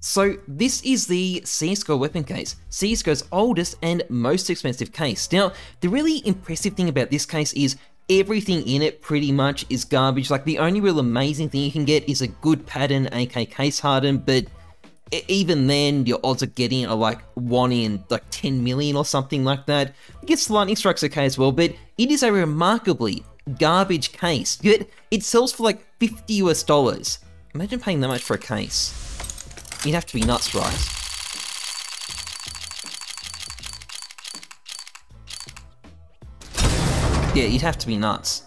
So this is the CSGO weapon case, CSGO's oldest and most expensive case. Now, the really impressive thing about this case is everything in it pretty much is garbage. Like the only real amazing thing you can get is a good pattern AK case hardened, but even then your odds of getting are like 1 in like 10 million or something like that. It gets lightning strikes okay as well, but it is a remarkably garbage case. Yet it sells for like 50 US dollars. Imagine paying that much for a case. You'd have to be nuts, right? Yeah, you'd have to be nuts.